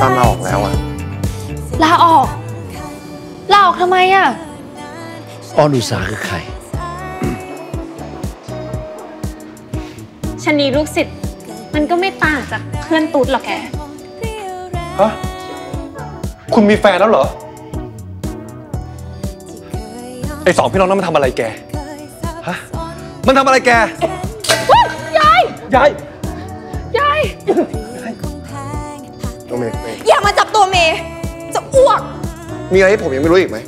ตามเราออกแล้วอะลาออก ลาออกทำไมอะออนอุตสาคือใคร ชนีลูกศิษย์มันก็ไม่ต่างจากเพื่อนตุ๊ดหรอกแก ฮะ คุณมีแฟนแล้วเหรอ ไอสองพี่น้องนั้นมันทำอะไรแก ฮะ มันทำอะไรแก ยาย ยาย ยาย น้องเมย์ อย่ามาจับตัวเมย์จะอ้วก มีอะไรให้ผมยังไม่รู้อีกไหม